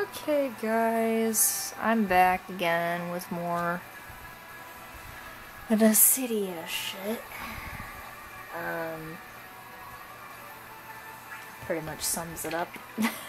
Okay, guys, I'm back again with more Dissidia shit. Um, pretty much sums it up.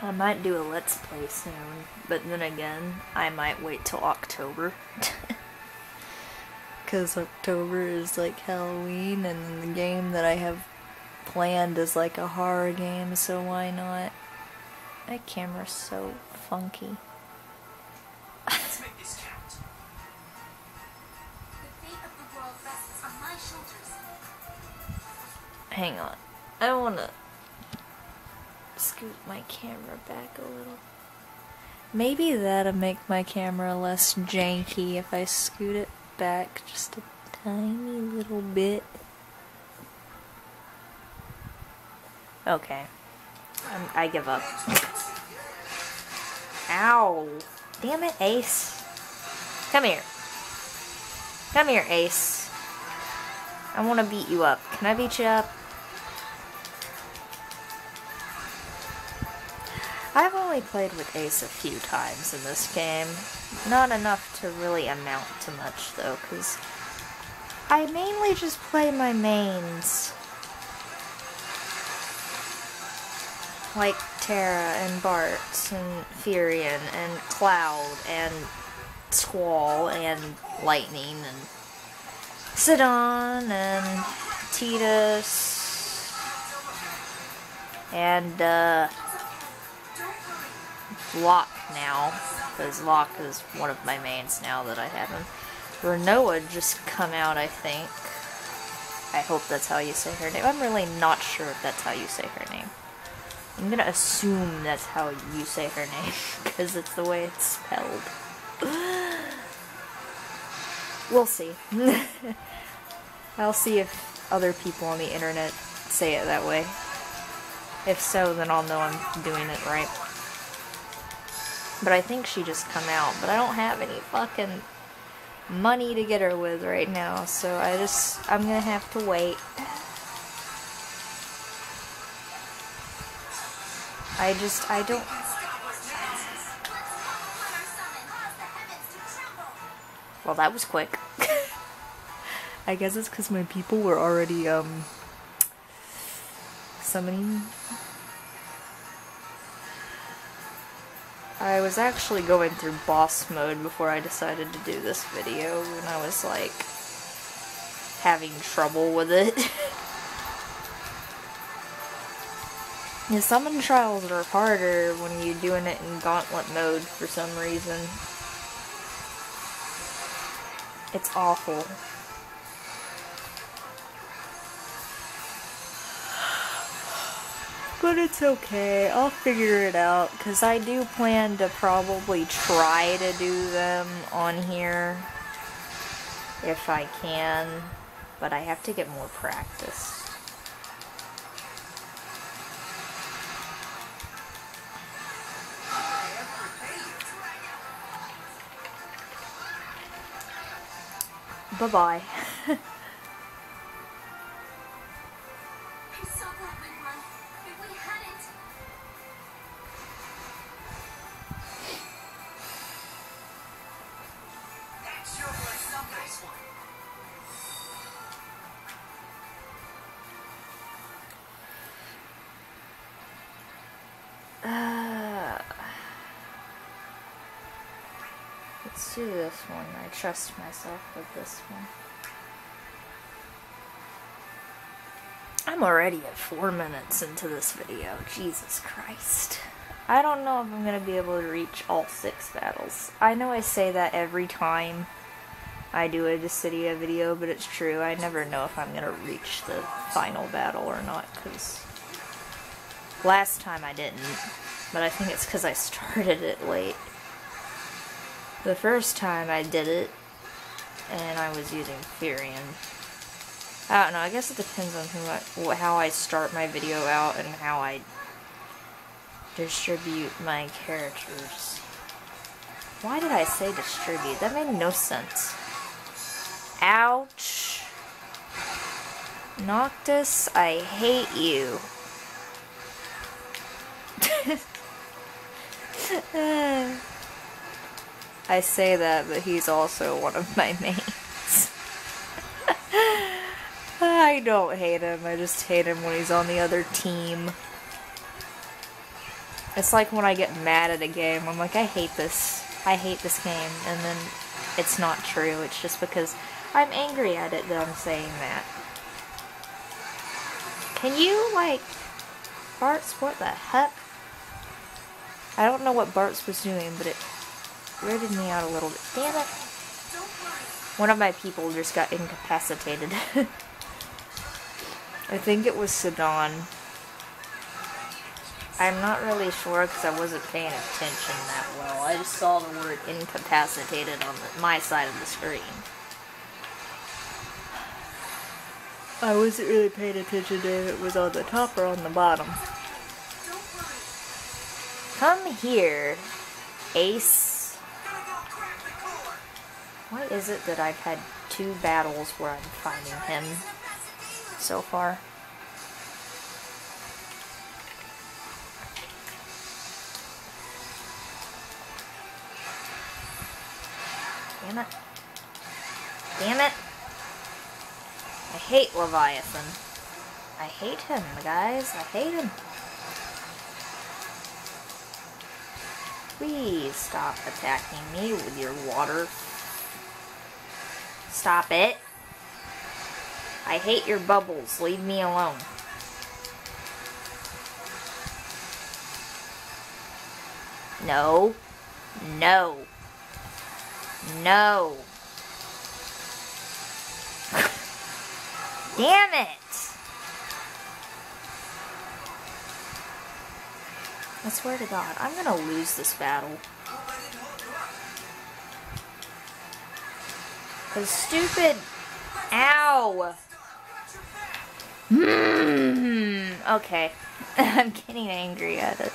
I might do a Let's Play soon, but then again, I might wait till October. Because October is like Halloween, and the game that I have planned as like a horror game, so why not? My camera's so funky. Let's make this count. The fate of the world rests on my shoulders. Hang on. I wanna scoot my camera back a little. Maybe that'll make my camera less janky if I scoot it back just a tiny little bit. Okay. Um, I give up. Ow. Damn it, Ace. Come here. Come here, Ace. I want to beat you up. Can I beat you up? I've only played with Ace a few times in this game. Not enough to really amount to much, though, because I mainly just play my mains. Like Terra and Bartz and Firion and Cloud and Squall and Lightning and Zidane and Tidus and uh, Locke now, because Locke is one of my mains now that I have him. Rinoa just come out, I think. I hope that's how you say her name. I'm really not sure if that's how you say her name. I'm gonna assume that's how you say her name, because it's the way it's spelled. we'll see. I'll see if other people on the internet say it that way. If so, then I'll know I'm doing it right. But I think she just come out, but I don't have any fucking money to get her with right now, so I just, I'm gonna have to wait. I just, I don't, well that was quick. I guess it's because my people were already, um, summoning I was actually going through boss mode before I decided to do this video, and I was like having trouble with it. the summon trials are harder when you're doing it in gauntlet mode for some reason. It's awful. But it's okay, I'll figure it out, because I do plan to probably try to do them on here, if I can, but I have to get more practice. That sure was some nice one. Let's do this one. I trust myself with this one. I'm already at four minutes into this video. Jesus Christ. I don't know if I'm going to be able to reach all six battles. I know I say that every time I do a Dissidia video, but it's true. I never know if I'm going to reach the final battle or not, because Last time I didn't, but I think it's because I started it late. The first time I did it, and I was using Firion. I don't know, I guess it depends on who I, how I start my video out and how I distribute my characters. Why did I say distribute? That made no sense. Ouch. Noctis, I hate you. I say that, but he's also one of my mates. I don't hate him, I just hate him when he's on the other team. It's like when I get mad at a game, I'm like, I hate this. I hate this game. And then it's not true, it's just because I'm angry at it that I'm saying that. Can you, like, Bartz, what the heck? I don't know what Bartz was doing, but it weirded me out a little bit. Damn it. One of my people just got incapacitated. I think it was Zidane. I'm not really sure because I wasn't paying attention that well. I just saw the word incapacitated on the, my side of the screen. I wasn't really paying attention to if it was on the top or on the bottom. Come here, Ace. Why is it that I've had two battles where I'm fighting him so far? Damn it. Damn it. I hate Leviathan. I hate him, guys. I hate him. Please stop attacking me with your water. Stop it. I hate your bubbles. Leave me alone. No. No. No. Damn it! I swear to God, I'm gonna lose this battle. Cause stupid. Ow! Hmm. Okay. I'm getting angry at it.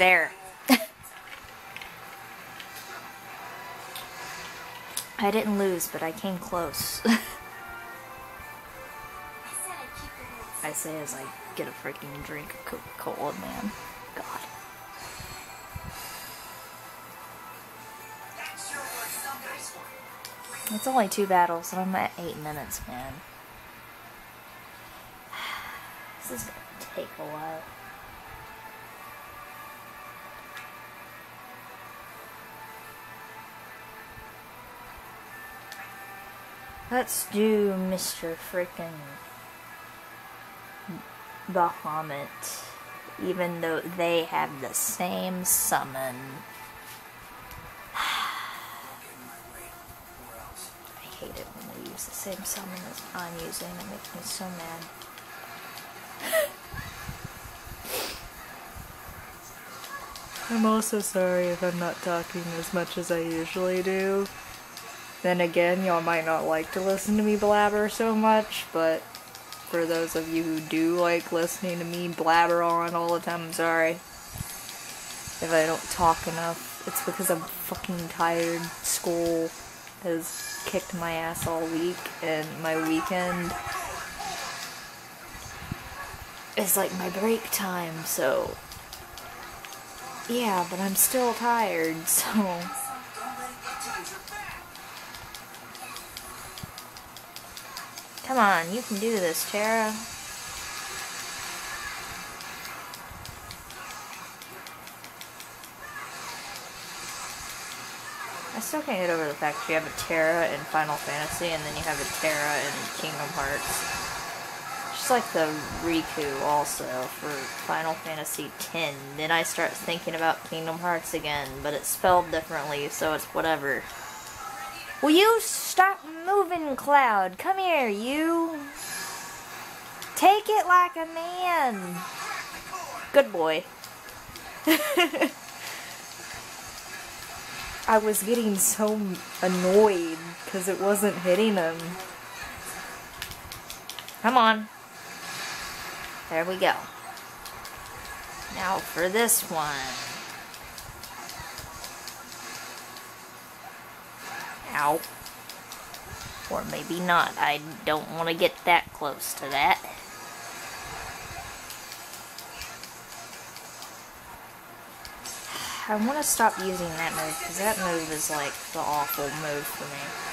There. I didn't lose, but I came close. I say as I get a freaking drink of Coca Cola, man. God. It's only two battles, and I'm at eight minutes, man. This is gonna take a while. Let's do Mr. Frickin' Bahamut, even though they have the same summon. I hate it when they use the same summon as I'm using. It makes me so mad. I'm also sorry if I'm not talking as much as I usually do. Then again, y'all might not like to listen to me blabber so much, but for those of you who do like listening to me blabber on all the time, I'm sorry. If I don't talk enough, it's because I'm fucking tired. School has kicked my ass all week, and my weekend is like my break time, so. Yeah, but I'm still tired, so. Come on, you can do this, Terra. I still can't get over the fact you have a Terra in Final Fantasy and then you have a Terra in Kingdom Hearts. Just like the Riku also for Final Fantasy X. Then I start thinking about Kingdom Hearts again, but it's spelled differently, so it's whatever. Will you stop moving, Cloud? Come here, you. Take it like a man. Good boy. I was getting so annoyed because it wasn't hitting him. Come on. There we go. Now for this one. Ow. Or maybe not. I don't want to get that close to that. I want to stop using that move because that move is like the awful move for me.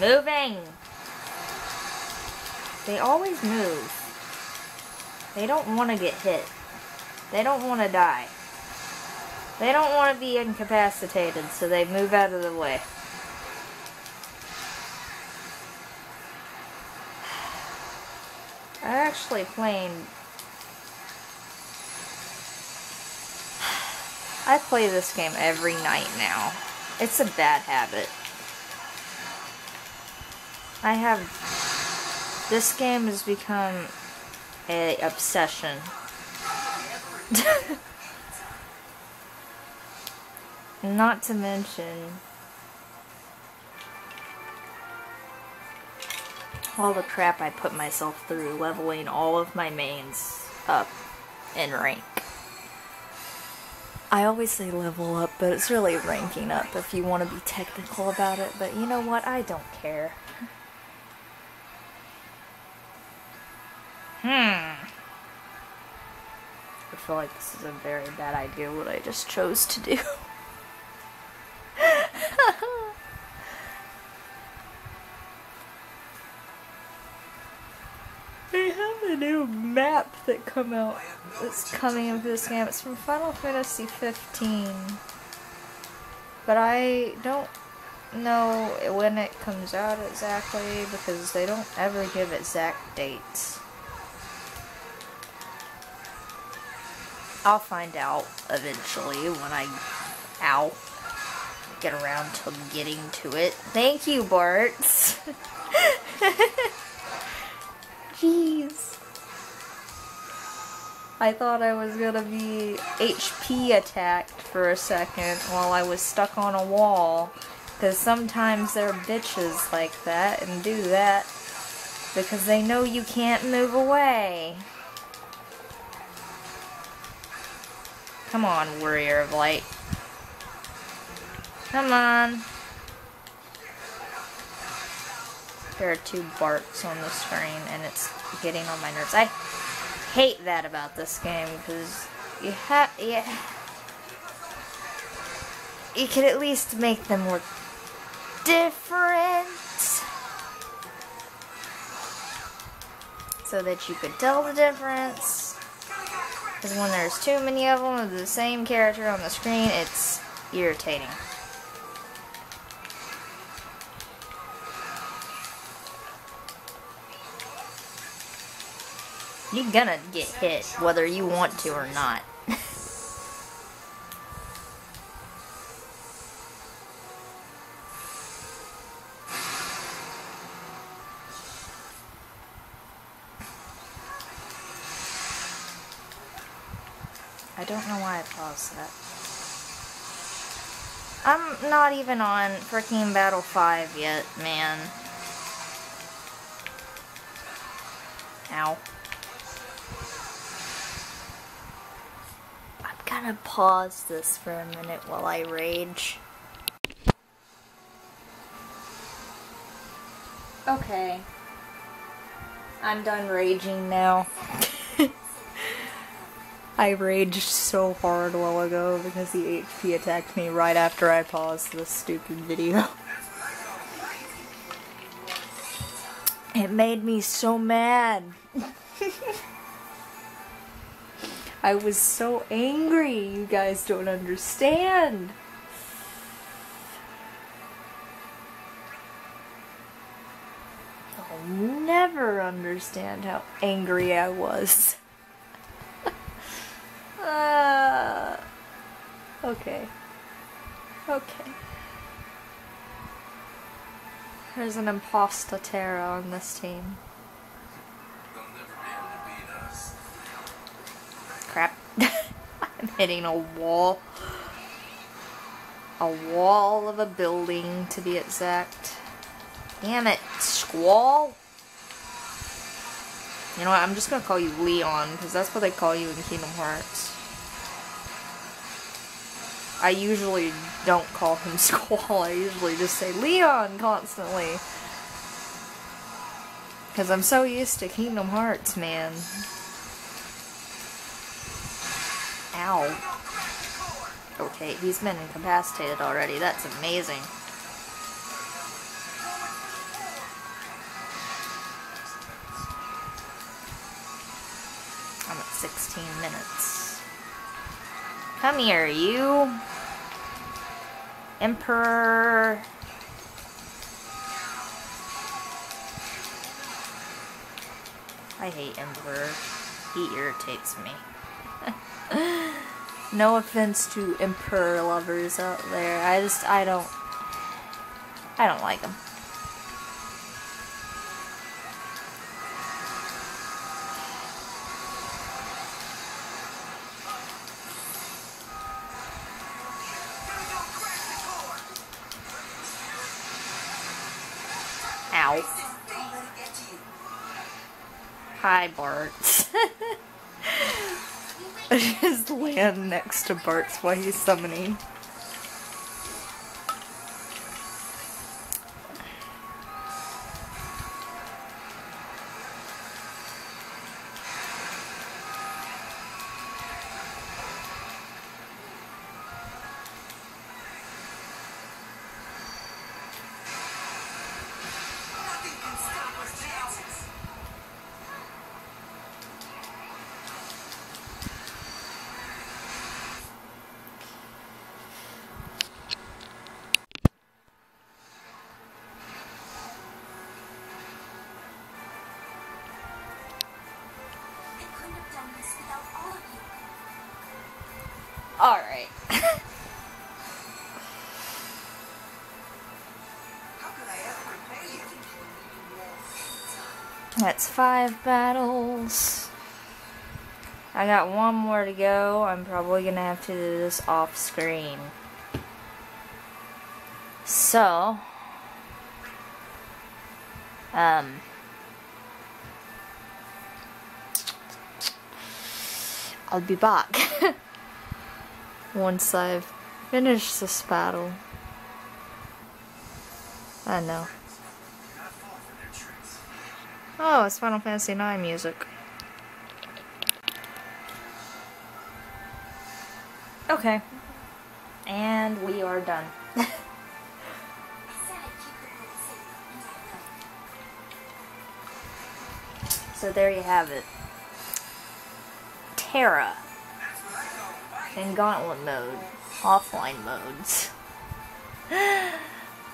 Moving. They always move. They don't want to get hit. They don't want to die. They don't want to be incapacitated, so they move out of the way. I'm actually playing I play this game every night now. It's a bad habit. I have this game has become a obsession. Not to mention all the crap I put myself through leveling all of my mains up in rank. I always say level up, but it's really ranking up if you want to be technical about it. But you know what? I don't care. Hmm. I feel like this is a very bad idea what I just chose to do. They have a new map that come out that's coming into this game. It's from Final Fantasy 15. But I don't know when it comes out exactly because they don't ever give exact dates. I'll find out eventually when I out get around to getting to it. Thank you, Bartz. Jeez. I thought I was gonna be HP attacked for a second while I was stuck on a wall. Because sometimes they're bitches like that and do that because they know you can't move away. Come on, Warrior of Light. Come on. There are two barks on the screen and it's getting on my nerves. I hate that about this game because you have yeah you could at least make them look different so that you could tell the difference because when there's too many of them of the same character on the screen it's irritating. You're gonna get hit whether you want to or not I don't know why I paused that. I'm not even on freaking Battle 5 yet, man. Ow. I'm gonna pause this for a minute while I rage. Okay. I'm done raging now. I raged so hard a while ago because the HP attacked me right after I paused this stupid video. It made me so mad. I was so angry. You guys don't understand. I'll never understand how angry I was. Uh, okay. Okay. There's an imposter Terra on this team. They'll never be able to beat us. Crap. I'm hitting a wall. A wall of a building, to be exact. Damn it, Squall. You know what, I'm just gonna call you Leon, because that's what they call you in Kingdom Hearts. I usually don't call him Squall, I usually just say Leon constantly. Because I'm so used to Kingdom Hearts, man. Ow. Okay, he's been incapacitated already. That's amazing. I'm at 16 minutes. Come here, you. Emperor. I hate Emperor. He irritates me. no offense to Emperor lovers out there. I just, I don't, I don't like him. Hi, just land next to Bartz while he's summoning. That's five battles. I got one more to go. I'm probably gonna have to do this off screen. So, um, I'll be back once I've finished this battle. I know. Oh, it's Final Fantasy IX music. Okay. And we are done. I said I'd keep the world safe, and I will. so there you have it. Terra That's what I call fighting. in Gauntlet mode. Offline modes.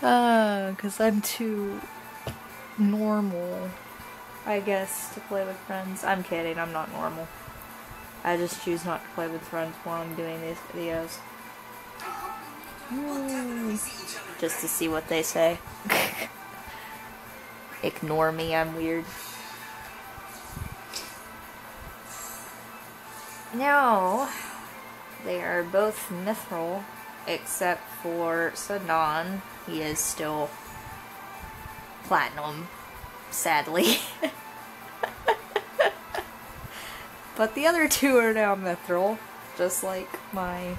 Uh, cause I'm too normal, I guess, to play with friends. I'm kidding, I'm not normal. I just choose not to play with friends while I'm doing these videos. Other. just to see what they say. Ignore me, I'm weird. No, they are both mithril, except for Zidane. He is still platinum, sadly. but the other two are now mithril, just like my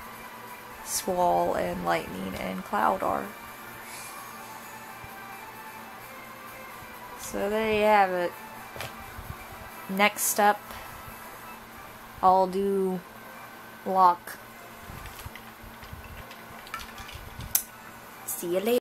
Squall and Lightning and Cloud are. So there you have it. Next up, I'll do Locke. See you later.